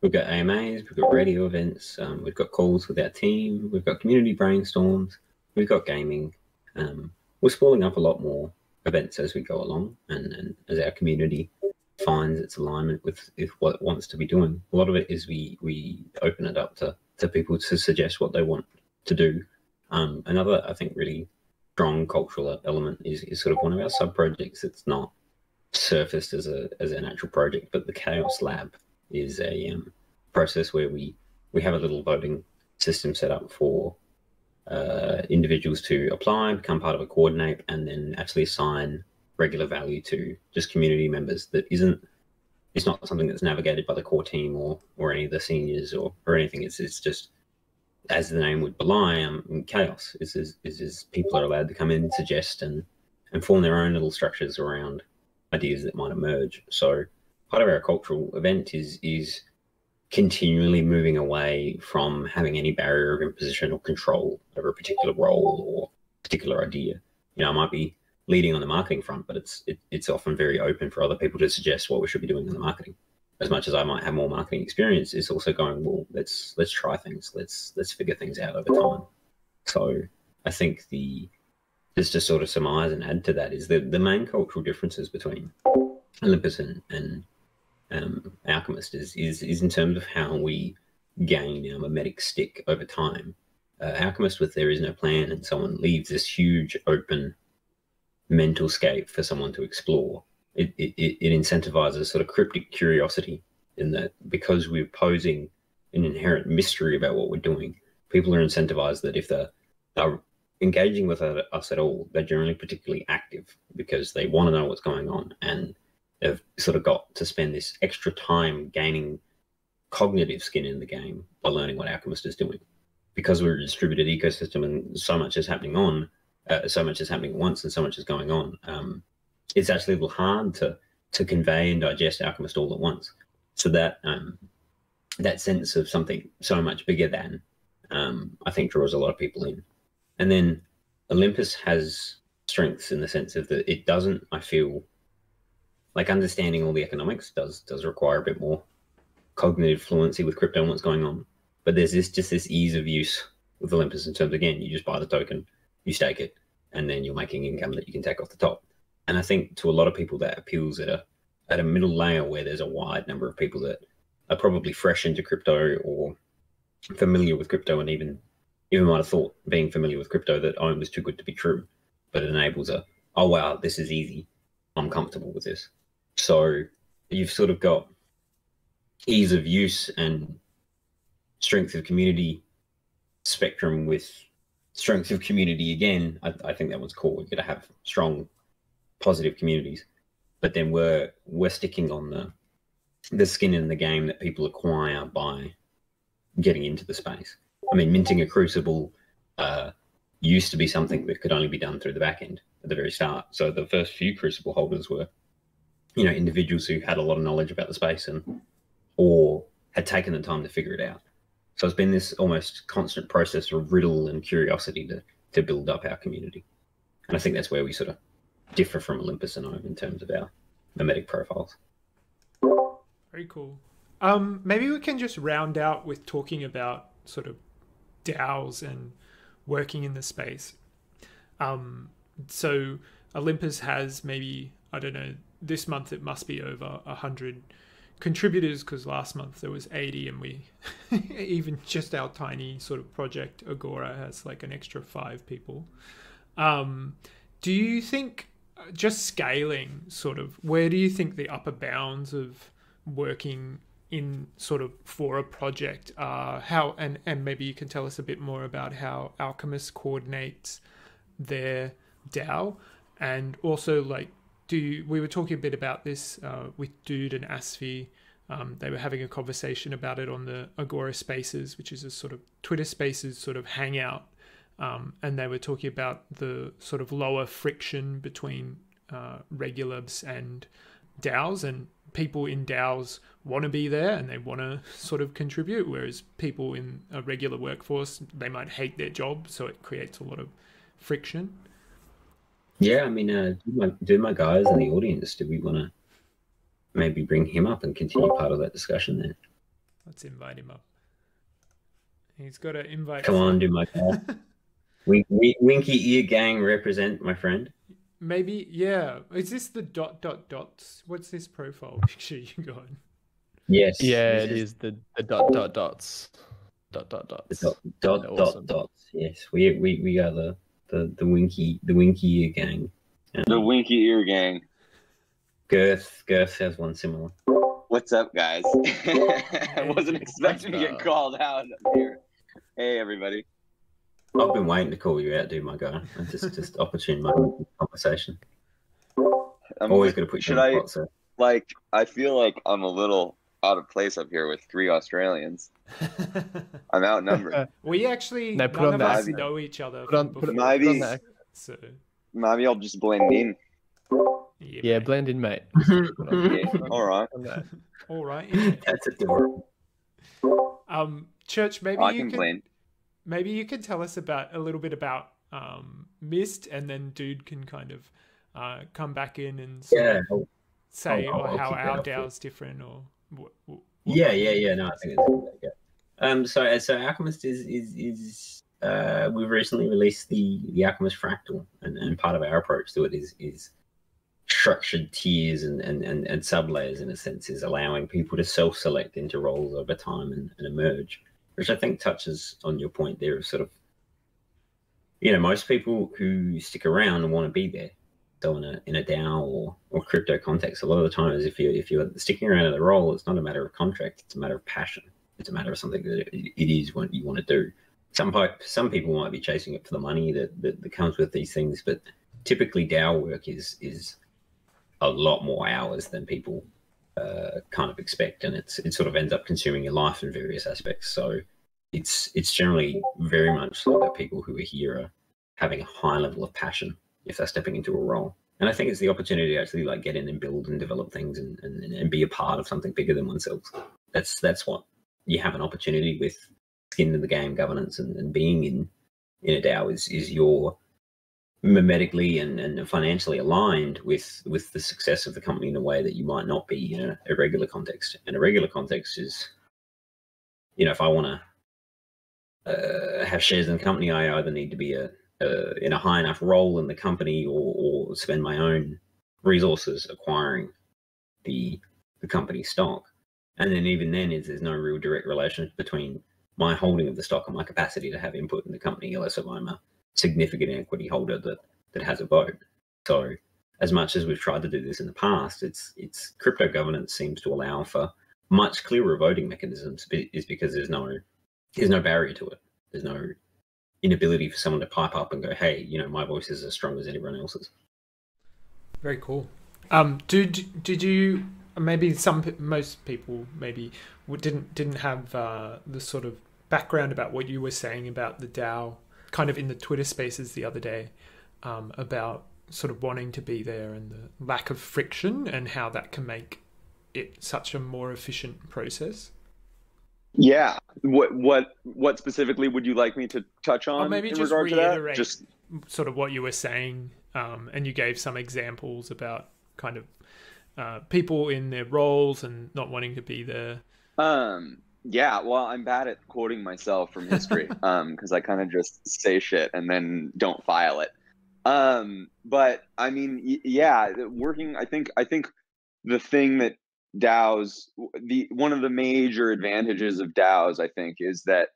we've got AMAs, we've got radio events, um, we've got calls with our team, we've got community brainstorms, we've got gaming. Um, we're spooling up a lot more events as we go along, and, and as our community finds its alignment with, with what it wants to be doing. A lot of it is we we open it up to, to people to suggest what they want to do. Um, another, I think, really strong cultural element is, is sort of one of our sub projects. It's not surfaced as a as an actual project, but the Chaos Lab is a um, process where we we have a little voting system set up for uh, individuals to apply, become part of a coordinate, and then actually assign regular value to just community members that isn't it's not something that's navigated by the core team or or any of the seniors or or anything it's it's just as the name would belie um, chaos is, is is people are allowed to come in suggest and and form their own little structures around ideas that might emerge so part of our cultural event is is continually moving away from having any barrier of imposition or control over a particular role or particular idea you know, I might be leading on the marketing front, but it's it, it's often very open for other people to suggest what we should be doing in the marketing. As much as I might have more marketing experience, it's also going well. Let's let's try things. Let's let's figure things out over time. So I think the just to sort of surmise and add to that is the the main cultural differences between Olympus and, and um, Alchemist is, is is in terms of how we gain our memetic stick over time. Uh, Alchemist with there is no plan, and someone leaves this huge open mental scape for someone to explore. It, it, it incentivizes sort of cryptic curiosity in that because we're posing an inherent mystery about what we're doing, people are incentivized that if they're, they're engaging with us at all, they're generally particularly active because they want to know what's going on and they've sort of got to spend this extra time gaining cognitive skin in the game by learning what Alchemist is doing. Because we're a distributed ecosystem and so much is happening on, uh, so much is happening at once and so much is going on. Um, it's actually a little hard to to convey and digest Alchemist all at once. So that um, that sense of something so much bigger than um, I think draws a lot of people in. And then Olympus has strengths in the sense of that it doesn't. I feel like understanding all the economics does does require a bit more cognitive fluency with crypto and what's going on. But there's this just this ease of use with Olympus in terms again, you just buy the token, you stake it, and then you're making income that you can take off the top. And I think to a lot of people that appeals at a at a middle layer where there's a wide number of people that are probably fresh into crypto or familiar with crypto and even even might have thought being familiar with crypto that oh was too good to be true. But it enables a oh wow, this is easy. I'm comfortable with this. So you've sort of got ease of use and strength of community spectrum with strength of community again. I, I think that one's cool. You're going to have strong, positive communities, but then we're we're sticking on the the skin in the game that people acquire by getting into the space. I mean, minting a crucible uh, used to be something that could only be done through the back end at the very start. So the first few crucible holders were, you know, individuals who had a lot of knowledge about the space and or had taken the time to figure it out. So it's been this almost constant process of riddle and curiosity to, to build up our community. And I think that's where we sort of differ from Olympus and Ohm in terms of our memetic profiles. Very cool. Um, maybe we can just round out with talking about sort of DAOs and working in the space. Um, so Olympus has maybe, I don't know, this month it must be over hundred contributors because last month there was 80 and we even just our tiny sort of project agora has like an extra five people um, do you think just scaling sort of where do you think the upper bounds of working in sort of for a project are how and and maybe you can tell us a bit more about how alchemist coordinates their dao and also like do we were talking a bit about this uh, with Dude and Asfi. Um, they were having a conversation about it on the Agora Spaces, which is a sort of Twitter Spaces sort of hangout, um, and they were talking about the sort of lower friction between uh, regulars and DAOs, and people in DAOs want to be there and they want to sort of contribute, whereas people in a regular workforce they might hate their job, so it creates a lot of friction. Yeah, I mean, uh, do, my, do my guys in the audience, do we want to maybe bring him up and continue part of that discussion then? Let's invite him up. He's got to invite. Come on, do my part. Wink, wink, winky ear gang represent, my friend. Maybe, yeah. Is this the dot dot dots? What's this profile picture you got? Yes. Yeah, this it is the, the dot dot dots. Dot dot The dots. dot dot They're dot dots. Yes, we we we are the the the winky the winky ear gang. And The Winky Ear Gang. Girth Girth has one similar. What's up, guys? I wasn't expecting to get called out up here. Hey, everybody. I've been waiting to call you out, dude, my guy. It's just just opportune moment conversation. I'm Always going to put you should on I the spot, sir. like? I feel like I'm a little out of place up here with three Australians. I'm outnumbered. we actually No, put none on of us accent. know each other. Put on, put, on- before, put on Maybe- so Maybe I'll just blend in. yeah, Yeah, blend in, mate. Yeah, all right. all right. yeah. That's adorable. Um, church, maybe I you can could blend. Maybe you could tell us about a little bit about um mist, and then dude can kind of uh come back in and Yeah. say I'll- I'll how our off, is different or what. what Yeah, yeah, yeah. No, I think it's. Um, so so Alchemist is is is uh, we've recently released the the Alchemist Fractal, and, and part of our approach to it is is structured tiers and and and, and sub layers in a sense is allowing people to self select into roles over time and, and emerge, which I think touches on your point there of sort of you know most people who stick around and want to be there. So in a in a DAO or, or crypto context, a lot of the times if you if you're sticking around in the role, it's not a matter of contract; it's a matter of passion. It's a matter of something that it, it is what you want to do. Some some people might be chasing it for the money that, that, that comes with these things, but typically DAO work is is a lot more hours than people uh, kind of expect, and it's it sort of ends up consuming your life in various aspects. So it's it's generally very much so that people who are here are having a high level of passion if they're stepping into a role. And I think it's the opportunity to actually like get in and build and develop things and, and, and be a part of something bigger than oneself. That's that's what you have an opportunity with skin in the game governance and, and being in in a DAO is is you're memetically and, and financially aligned with with the success of the company in a way that you might not be in a, regular context. And a regular context is, you know, if I want to uh, have shares in the company, I either need to be a, a in a high enough role in the company or, or spend my own resources acquiring the the company stock. And then even then is there's no real direct relationship between my holding of the stock and my capacity to have input in the company unless if I'm a significant equity holder that, that has a vote. So as much as we've tried to do this in the past, it's it's crypto governance seems to allow for much clearer voting mechanisms is because there's no there's no barrier to it. There's no inability for someone to pipe up and go, hey, you know, my voice is as strong as anyone else's. Very cool. Um, did did you maybe some most people maybe didn't didn't have uh, the sort of background about what you were saying about the DAO, kind of in the Twitter Spaces the other day, um, about sort of wanting to be there and the lack of friction and how that can make it such a more efficient process. Yeah. What what what specifically would you like me to touch on Or maybe in just regard to that? reiterate. Just Sort of what you were saying, um, and you gave some examples about kind of uh, people in their roles and not wanting to be there. Um, yeah, well, I'm bad at quoting myself from history, um, because I kind of just say shit and then don't file it. Um, but I mean, y- yeah, working. I think I think the thing that DAOs, the one of the major advantages of DAOs, I think, is that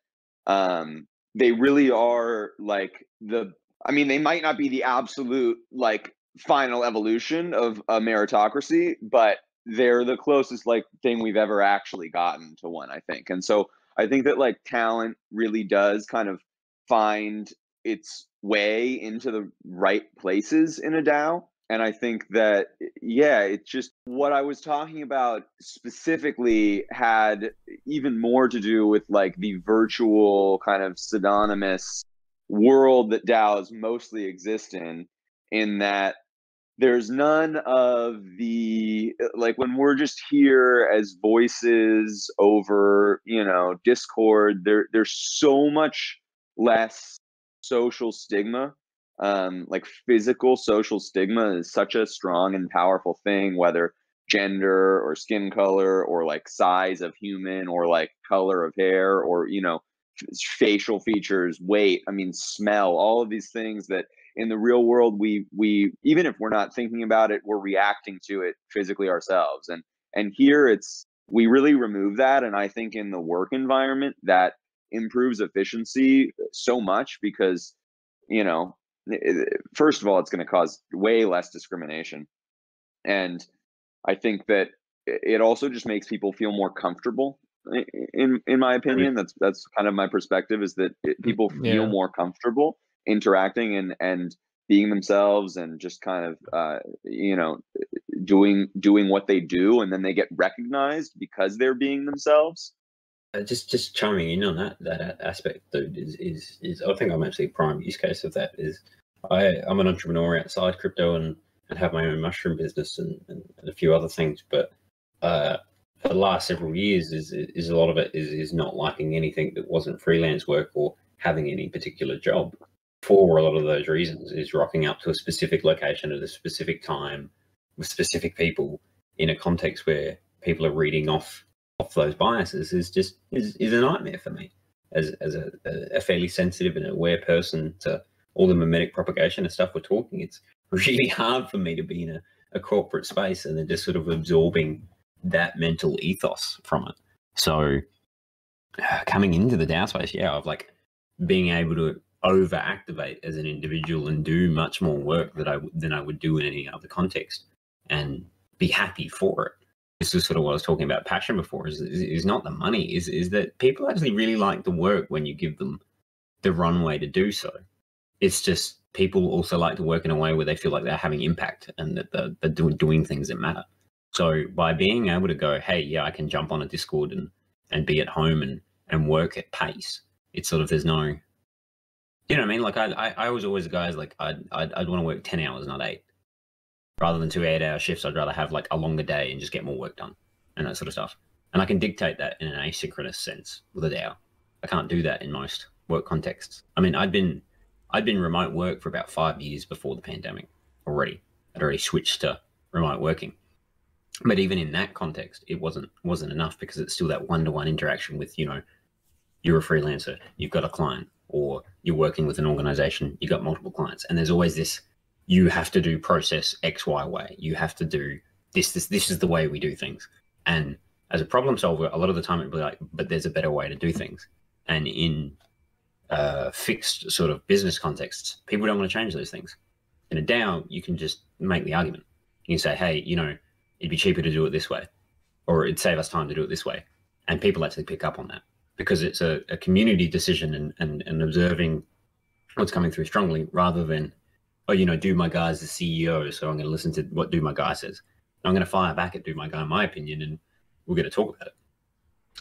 um, they really are like the. I mean, they might not be the absolute like final evolution of a meritocracy, but they're the closest like thing we've ever actually gotten to one i think. And so i think that like talent really does kind of find its way into the right places in a dao. And i think that yeah it's just what i was talking about specifically had even more to do with like the virtual kind of pseudonymous world that daos mostly exist in in that there's none of the like when we're just here as voices over you know discord there there's so much less social stigma. Um like physical social stigma is such a strong and powerful thing whether gender or skin color or like size of human or like color of hair or you know facial features weight i mean smell all of these things that in the real world we we even if we're not thinking about it we're reacting to it physically ourselves. And and here it's we really remove that and i think in the work environment that improves efficiency so much because you know first of all it's going to cause way less discrimination. And i think that it also just makes people feel more comfortable in in my opinion. That's that's kind of my perspective is that it, mm, people feel yeah. more comfortable interacting and and being themselves and just kind of uh, you know doing doing what they do and then they get recognized because they're being themselves. Uh, just just chiming in on that that aspect though is is is I think I'm actually a prime use case of that is I I'm an entrepreneur outside crypto and and have my own mushroom business and, and, a few other things but uh, the last several years is is a lot of it is is not liking anything that wasn't freelance work or having any particular job for a lot of those reasons is rocking up to a specific location at a specific time with specific people in a context where people are reading off off those biases is just is, is a nightmare for me as as a, a fairly sensitive and aware person to all the memetic propagation and stuff we're talking. It's really hard for me to be in a, a corporate space and then just sort of absorbing that mental ethos from it. So coming into the DAO space, yeah, of like being able to over activate as an individual and do much more work that I than I would do in any other context and be happy for it. This is sort of what I was talking about passion before is, is, is not the money, is, is that people actually really like the work when you give them the runway to do so. It's just people also like to work in a way where they feel like they're having impact and that they're, they're doing, doing things that matter. So by being able to go, hey, yeah, I can jump on a Discord and, and be at home and, and work at pace, it's sort of, there's no, you know what I mean? Like I, I, I was always a guy like I'd, I'd, I'd want to work 10 hours, not eight rather than two eight hour shifts, I'd rather have like a longer day and just get more work done and that sort of stuff. And I can dictate that in an asynchronous sense with a DAO. I can't do that in most work contexts. I mean, I'd been I'd been remote work for about five years before the pandemic already. I'd already switched to remote working. But even in that context, it wasn't wasn't enough because it's still that one to one interaction with, you know, you're a freelancer, you've got a client, or you're working with an organization, you've got multiple clients. And there's always this you have to do process X, Y way. You have to do this, this, this is the way we do things. And as a problem solver, a lot of the time it'd be like, but there's a better way to do things. And in uh, fixed sort of business contexts, people don't want to change those things. In a DAO, you can just make the argument. You can say, hey, you know, it'd be cheaper to do it this way, or it'd save us time to do it this way. And people actually pick up on that because it's a, a community decision and, and, and observing what's coming through strongly rather than oh, you know, do my guy guy's the CEO, so I'm going to listen to what do my guy says. I'm going to fire back at do my guy my opinion, and we're going to talk about it.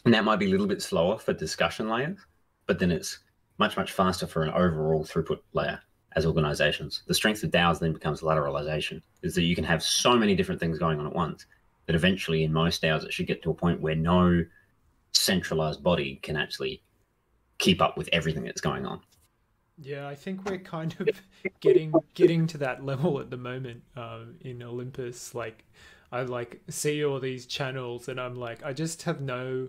And that might be a little bit slower for discussion layers, but then it's much much faster for an overall throughput layer as organizations. The strength of DAOs then becomes lateralization, is that you can have so many different things going on at once that eventually in most DAOs it should get to a point where no centralized body can actually keep up with everything that's going on. Yeah, I think we're kind of getting getting to that level at the moment um, in Olympus. Like, I like see all these channels, and I'm like, I just have no,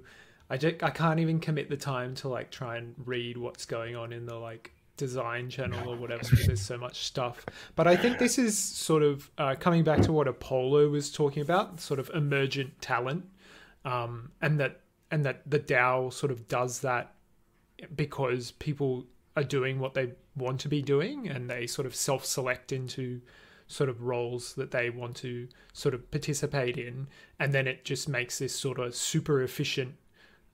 I just I can't even commit the time to like try and read what's going on in the like design channel or whatever there's so much stuff. But I think this is sort of uh, coming back to what Apollo was talking about, sort of emergent talent, um, and that and that the DAO sort of does that because people are doing what they want to be doing and they sort of self select into sort of roles that they want to sort of participate in. And then it just makes this sort of super efficient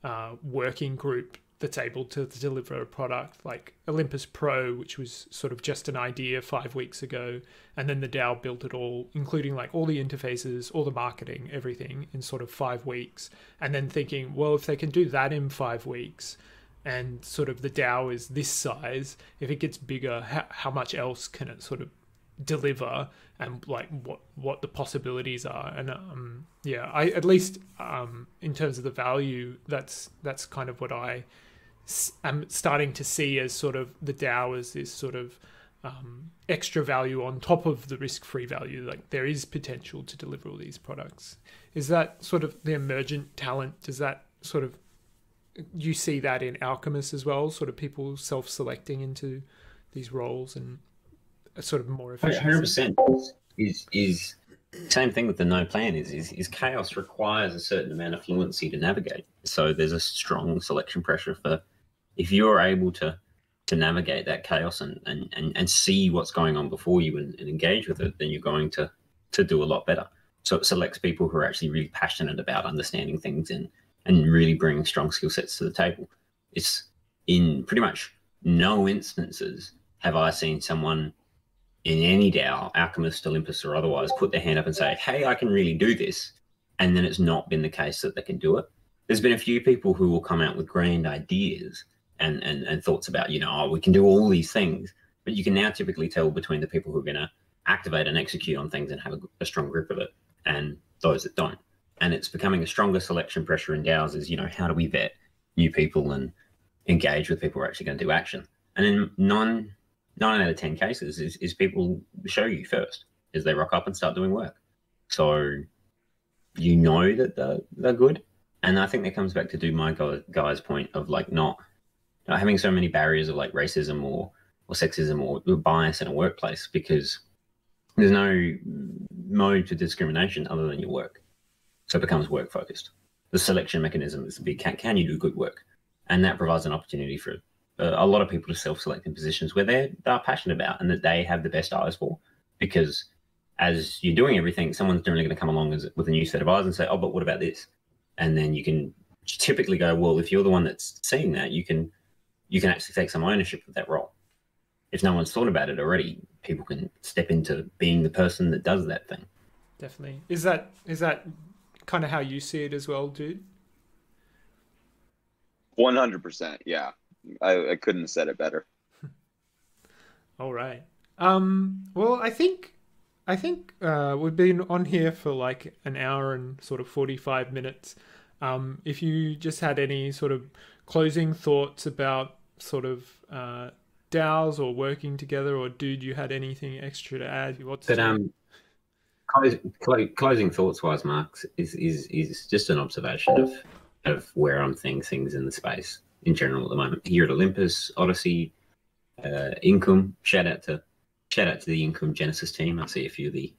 uh, working group that's able to, to deliver a product like Olympus Pro, which was sort of just an idea five weeks ago. And then the DAO built it all, including like all the interfaces, all the marketing, everything in sort of five weeks. And then thinking, well, if they can do that in five weeks, and sort of the DAO is this size, if it gets bigger, how, how much else can it sort of deliver and like what what the possibilities are and um yeah i at least um in terms of the value that's that's kind of what i am starting to see as sort of the DAO as this sort of um, extra value on top of the risk-free value. Like there is potential to deliver all these products. Is that sort of the emergent talent? Does that sort of you see that in Alchemist as well? Sort of people self-selecting into these roles and a sort of more efficient. Hundred percent is is same thing with the no plan is, is is chaos requires a certain amount of fluency to navigate. So there's a strong selection pressure for if you're able to to navigate that chaos and and, and, and see what's going on before you and, and engage with it, then you're going to to do a lot better. So it selects people who are actually really passionate about understanding things and and really bringing strong skill sets to the table. It's in pretty much no instances have I seen someone in any DAO, Alchemist, Olympus, or otherwise, put their hand up and say, "Hey, I can really do this," and then it's not been the case that they can do it. There's been a few people who will come out with grand ideas and and, and thoughts about, you know, oh, we can do all these things, but you can now typically tell between the people who are going to activate and execute on things and have a, a, strong grip of it, and those that don't. And it's becoming a stronger selection pressure in DAOs. Is you know, how do we vet new people and engage with people who are actually going to do action? And in non nine out of ten cases is, is people show you first as they rock up and start doing work. So you know that they're, they're good. And I think that comes back to do my guy's point of like not, not having so many barriers of like racism or, or sexism or bias in a workplace because there's no mode to discrimination other than your work. So it becomes work focused. The selection mechanism is the big can, can you do good work? And that provides an opportunity for Uh, a lot of people to self-select in positions where they're they're passionate about and that they have the best eyes for. Because as you're doing everything, someone's generally going to come along as, with a new set of eyes and say, "Oh, but what about this?" And then you can typically go, "Well, if you're the one that's seeing that, you can you can actually take some ownership of that role." If no one's thought about it already, people can step into being the person that does that thing. Definitely. Is that is that kind of how you see it as well, dude? One hundred percent. Yeah. I, I couldn't have said it better. All right. Um, well, I think I think uh, we've been on here for like an hour and sort of forty five minutes. Um, if you just had any sort of closing thoughts about sort of uh, DAOs or working together, or dude, you had anything extra to add? What's but um, closing thoughts wise, Marks is is is just an observation of of where I'm seeing things in the space in general at the moment. Here at Olympus, Odyssey, uh, Income. Shout out to shout out to the Income Genesis team. I see a few of the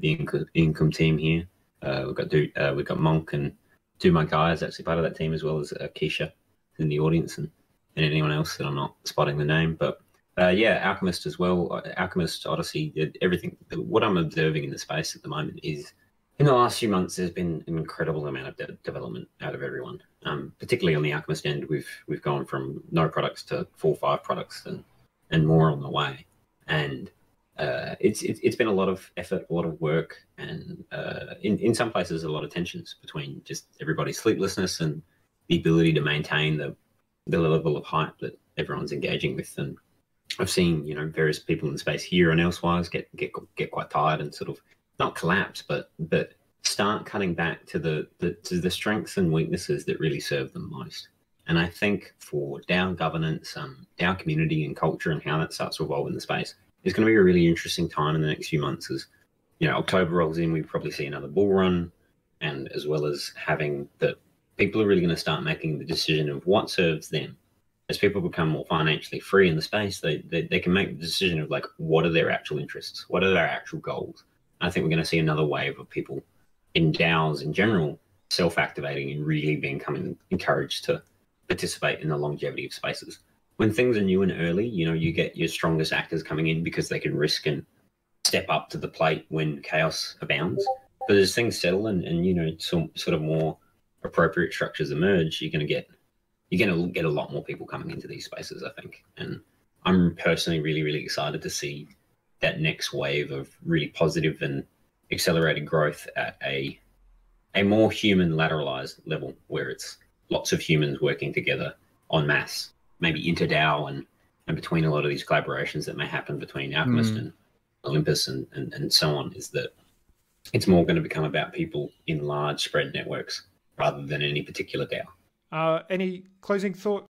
the Income, Income team here. Uh, we've got uh, we've got Monk and two of my guys actually part of that team as well as uh, Keisha in the audience and, and anyone else that I'm not spotting the name. But uh, yeah, Alchemist as well. Uh, Alchemist, Odyssey, everything. What I'm observing in the space at the moment is in the last few months, there's been an incredible amount of de- development out of everyone. Um, particularly on the Alchemist end, we've we've gone from no products to four, five products, and and more on the way. And uh, it's it, has been a lot of effort, a lot of work, and uh, in in some places, a lot of tensions between just everybody's sleeplessness and the ability to maintain the the level of hype that everyone's engaging with. And I've seen you know various people in the space here and elsewise get get get quite tired and sort of not collapse, but but start cutting back to the, the to the strengths and weaknesses that really serve them most. And I think for DAO governance, um, DAO community and culture, and how that starts to evolve in the space, it's going to be a really interesting time in the next few months. As you know, October rolls in, we probably see another bull run, and as well as having that people are really going to start making the decision of what serves them. As people become more financially free in the space, they, they, they can make the decision of like what are their actual interests, what are their actual goals, I think we're going to see another wave of people in DAOs in general self-activating and really becoming encouraged to participate in the longevity of spaces. When things are new and early, you know, you get your strongest actors coming in because they can risk and step up to the plate when chaos abounds. But as things settle and, and you know, some sort of more appropriate structures emerge, you're going to get you're going to get a lot more people coming into these spaces, I think. And I'm personally really, really excited to see that next wave of really positive and accelerated growth at a a more human lateralized level where it's lots of humans working together en masse, maybe inter-DAO and, and between a lot of these collaborations that may happen between Alchemist mm. and Olympus and, and, and so on, is that it's more going to become about people in large spread networks rather than any particular DAO. Uh, any closing thought